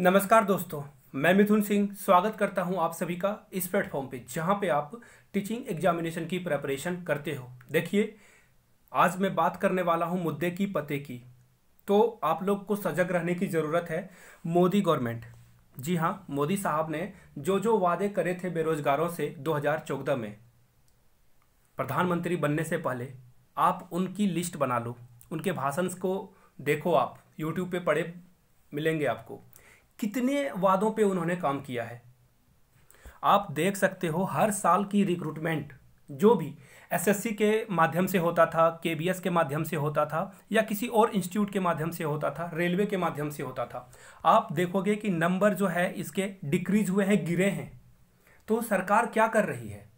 नमस्कार दोस्तों, मैं मिथुन सिंह स्वागत करता हूँ आप सभी का इस प्लेटफॉर्म पे, जहाँ पे आप टीचिंग एग्जामिनेशन की प्रेपरेशन करते हो। देखिए, आज मैं बात करने वाला हूँ मुद्दे की, पते की। तो आप लोग को सजग रहने की ज़रूरत है मोदी गवर्नमेंट। जी हाँ मोदी साहब ने जो जो वादे करे थे बेरोजगारों से 2014 में, प्रधानमंत्री बनने से पहले, आप उनकी लिस्ट बना लो। उनके भाषण को देखो आप यूट्यूब पे पढ़े मिलेंगे आपको। कितने वादों पे उन्होंने काम किया है। आप देख सकते हो, हर साल की रिक्रूटमेंट जो भी एसएससी के माध्यम से होता था केबीएस के माध्यम से होता था, या किसी और इंस्टीट्यूट के माध्यम से होता था रेलवे के माध्यम से होता था, आप देखोगे कि नंबर जो है, इसके डिक्रीज हुए हैं, गिरे हैं। तो सरकार क्या कर रही है?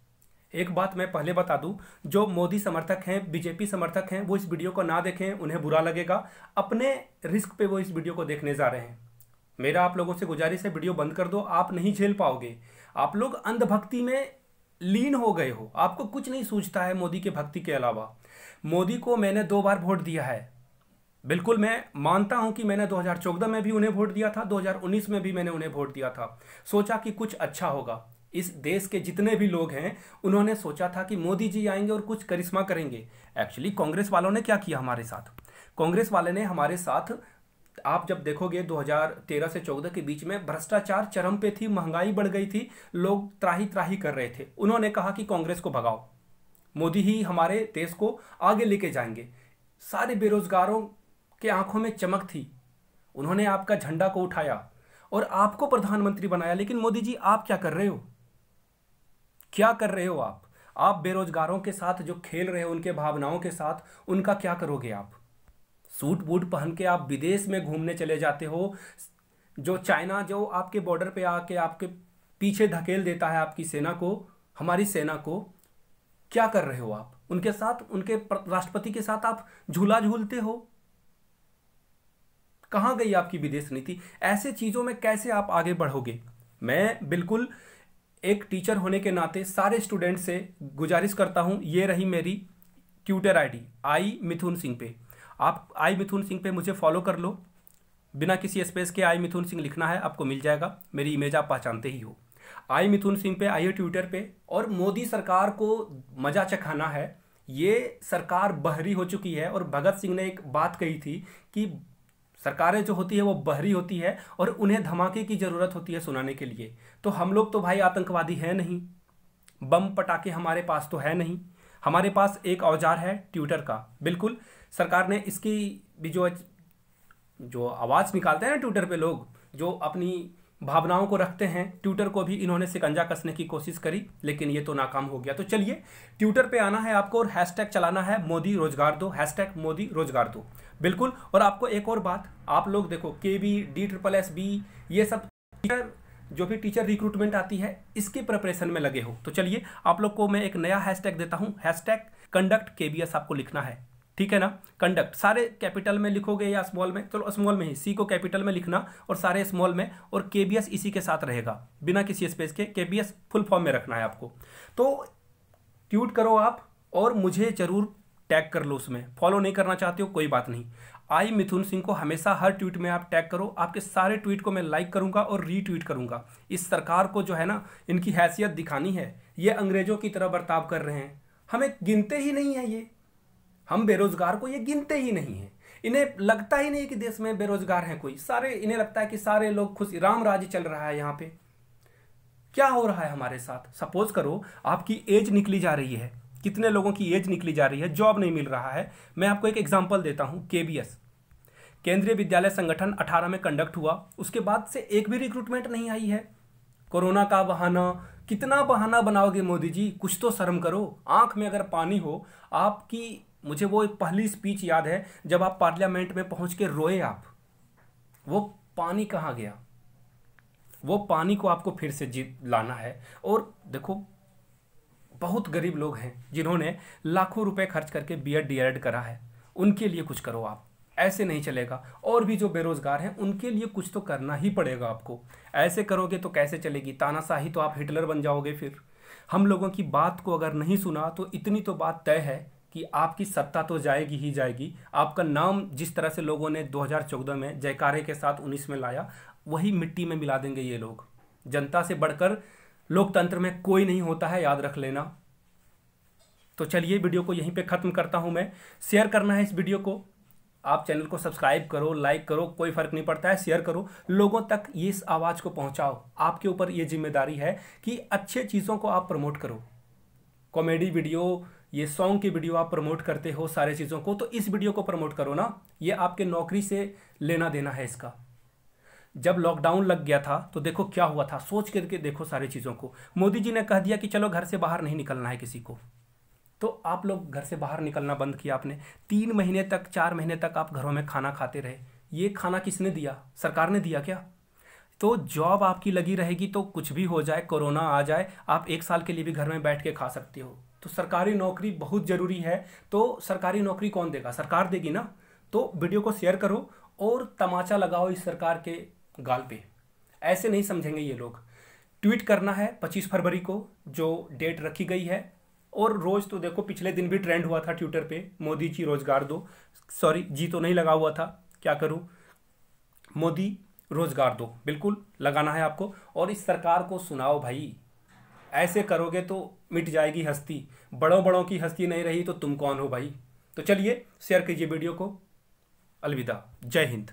एक बात मैं पहले बता दूँ, जो मोदी समर्थक हैं बीजेपी समर्थक हैं, वो इस वीडियो को ना देखें, उन्हें बुरा लगेगा। अपने रिस्क पे वो इस वीडियो को देखने जा रहे हैं। मेरा आप लोगों से गुजारिश है, वीडियो बंद कर दो, आप नहीं झेल पाओगे। आप लोग अंधभक्ति में लीन हो गए हो। आपको कुछ नहीं सूझता है मोदी के भक्ति के अलावा। मोदी को मैंने दो बार वोट दिया है। बिल्कुल मैं मानता हूँ कि मैंने 2014 में भी उन्हें वोट दिया था 2019 में भी मैंने उन्हें वोट दिया था। सोचा कि कुछ अच्छा होगा। इस देश के जितने भी लोग हैं, उन्होंने सोचा था कि मोदी जी आएँगे और कुछ करिश्मा करेंगे। एक्चुअली कांग्रेस वालों ने क्या किया हमारे साथ? कांग्रेस वाले ने हमारे साथ आप जब देखोगे 2013 से 14 के बीच में भ्रष्टाचार चरम पे थी, महँगाई बढ़ गई थी, लोग त्राही त्राही कर रहे थे। उन्होंने कहा कि कांग्रेस को भगाओ। मोदी ही हमारे देश को आगे लेके जाएँगे। सारे बेरोजगारों के आँखों में चमक थी। उन्होंने आपका झंडा को उठाया और आपको प्रधानमंत्री बनाया। लेकिन मोदी जी, आप क्या कर रहे हो? क्या कर रहे हो आप? आप बेरोजगारों के साथ जो खेल रहे हो, उनके भावनाओं के साथ, उनका क्या करोगे आप? सूट बूट पहन के आप विदेश में घूमने चले जाते हो, जो चाइना, जो आपके बॉर्डर पे आके आपके पीछे धकेल देता है आपकी सेना को, हमारी सेना को, क्या कर रहे हो आप? उनके साथ, उनके राष्ट्रपति के साथ आप झूला झूलते हो? कहाँ गई आपकी विदेश नीति? ऐसे चीज़ों में कैसे आप आगे बढ़ोगे? मैं बिल्कुल एक टीचर होने के नाते सारे स्टूडेंट से गुजारिश करता हूँ, ये रही मेरी Twitter ID, I Mithun Singh पे। आप आई मिथुन सिंह पे मुझे फॉलो कर लो। बिना किसी स्पेस के आई मिथुन सिंह लिखना है, आपको मिल जाएगा। मेरी इमेज आप पहचानते ही हो। आई मिथुन सिंह पे आइए ट्विटर पे और मोदी सरकार को मज़ा चखाना है। ये सरकार बहरी हो चुकी है और भगत सिंह ने एक बात कही थी कि सरकारें जो होती है, वो बहरी होती है और उन्हें धमाके की ज़रूरत होती है सुनाने के लिए। तो हम लोग तो भाई आतंकवादी हैं नहीं। बम पटाखे हमारे पास तो है नहीं। हमारे पास एक औज़ार है ट्विटर का। बिल्कुल, सरकार ने इसकी भी जो जो आवाज़ निकालते हैं ना ट्विटर पे लोग, जो अपनी भावनाओं को रखते हैं ट्विटर को भी इन्होंने सिकंजा कसने की कोशिश करी, लेकिन ये तो नाकाम हो गया। तो चलिए ट्विटर पे आना है आपको और हैशटैग चलाना है मोदी रोज़गार दो हैशटैग मोदी रोज़गार दो। बिल्कुल, और आपको एक और बात, आप लोग देखो के B D triple S B ये सब जो भी टीचर रिक्रूटमेंट आती है, इसके प्रिपरेशन में लगे हो। तो चलिए, आप लोग को मैं एक नया हैशटैग देता हूँ। हैशटैग कंडक्ट के आपको लिखना है। ठीक है ना? कंडक्ट सारे कैपिटल में लिखोगे या स्मॉल में? चलो स्मॉल में ही। सी को कैपिटल में लिखना और सारे स्मॉल में और के इसी के साथ रहेगा। बिना किसी स्पेस के के फुल फॉर्म में रखना है आपको। तो ट्यूट करो आप और मुझे ज़रूर टैग कर लो उसमें। फॉलो नहीं करना चाहते हो, कोई बात नहीं। आई मिथुन सिंह को हमेशा हर ट्वीट में आप टैग करो। आपके सारे ट्वीट को मैं लाइक करूँगा और रीट्वीट करूँगा। इस सरकार को जो है ना, इनकी हैसियत दिखानी है। ये अंग्रेज़ों की तरह बर्ताव कर रहे हैं। हमें गिनते ही नहीं है ये। हम बेरोजगार को ये गिनते ही नहीं है। इन्हें लगता ही नहीं कि देश में बेरोजगार है कोई। सारे, इन्हें लगता है कि सारे लोग खुश, राम राज्य चल रहा है यहाँ पे। क्या हो रहा है हमारे साथ? सपोज़ करो, आपकी एज निकली जा रही है। कितने लोगों की एज निकली जा रही है, जॉब नहीं मिल रहा है। मैं आपको एक एग्ज़ाम्पल देता हूँ केबीएस केंद्रीय विद्यालय संगठन 18 में कंडक्ट हुआ। उसके बाद से एक भी रिक्रूटमेंट नहीं आई है। कोरोना का बहाना, कितना बहाना बनाओगे मोदी जी, कुछ तो शर्म करो। आँख में अगर पानी हो, आपकी, मुझे वो एक पहली स्पीच याद है, जब आप पार्लियामेंट में पहुँच के रोए आप। वो पानी कहाँ गया? वो पानी को आपको फिर से जीत लाना है। और देखो बहुत गरीब लोग हैं जिन्होंने लाखों रुपए खर्च करके बी एड डी करा है। उनके लिए कुछ करो आप। ऐसे नहीं चलेगा। और भी जो बेरोजगार हैं, उनके लिए कुछ तो करना ही पड़ेगा आपको। ऐसे करोगे तो कैसे चलेगी? तानाशाही तो आप हिटलर बन जाओगे फिर। हम लोगों की बात को अगर नहीं सुना तो इतनी तो बात तय है कि आपकी सत्ता तो जाएगी ही जाएगी। आपका नाम जिस तरह से लोगों ने 2014 में जयकारे के साथ 19 में लाया, वही मिट्टी में मिला देंगे ये लोग। जनता से बढ़कर लोकतंत्र में कोई नहीं होता है, याद रख लेना। तो चलिए वीडियो को यहीं पे ख़त्म करता हूँ मैं। शेयर करना है इस वीडियो को। आप चैनल को सब्सक्राइब करो, लाइक करो, कोई फ़र्क नहीं पड़ता है, शेयर करो। लोगों तक ये इस आवाज़ को पहुंचाओ। आपके ऊपर ये ज़िम्मेदारी है कि अच्छे चीज़ों को आप प्रमोट करो। कॉमेडी वीडियो, ये सॉन्ग की वीडियो आप प्रमोट करते हो सारे चीज़ों को तो इस वीडियो को प्रमोट करो ना। ये आपके नौकरी से लेना देना है इसका। जब लॉकडाउन लग गया था तो देखो क्या हुआ था। सोच करके देखो सारी चीज़ों को। मोदी जी ने कह दिया कि चलो घर से बाहर नहीं निकलना है किसी को। तो आप लोग घर से बाहर निकलना बंद किया आपने। तीन महीने तक, चार महीने तक आप घरों में खाना खाते रहे। ये खाना किसने दिया? सरकार ने दिया क्या? तो जॉब आपकी लगी रहेगी तो कुछ भी हो जाए, कोरोना आ जाए, आप एक साल के लिए भी घर में बैठ के खा सकते हो। तो सरकारी नौकरी बहुत ज़रूरी है। तो सरकारी नौकरी कौन देगा? सरकार देगी ना? तो वीडियो को शेयर करो और तमाचा लगाओ इस सरकार के गाल पे। ऐसे नहीं समझेंगे ये लोग। ट्वीट करना है पच्चीस फरवरी को, जो डेट रखी गई है। और रोज़ तो देखो, पिछले दिन भी ट्रेंड हुआ था ट्विटर पे, मोदी जी रोज़गार दो। सॉरी, जी तो नहीं लगा हुआ था, क्या करूँ? मोदी रोज़गार दो, बिल्कुल लगाना है आपको। और इस सरकार को सुनाओ भाई, ऐसे करोगे तो मिट जाएगी हस्ती। बड़ों बड़ों की हस्ती नहीं रही तो तुम कौन हो भाई? तो चलिए शेयर कीजिए वीडियो को। अलविदा, जय हिंद।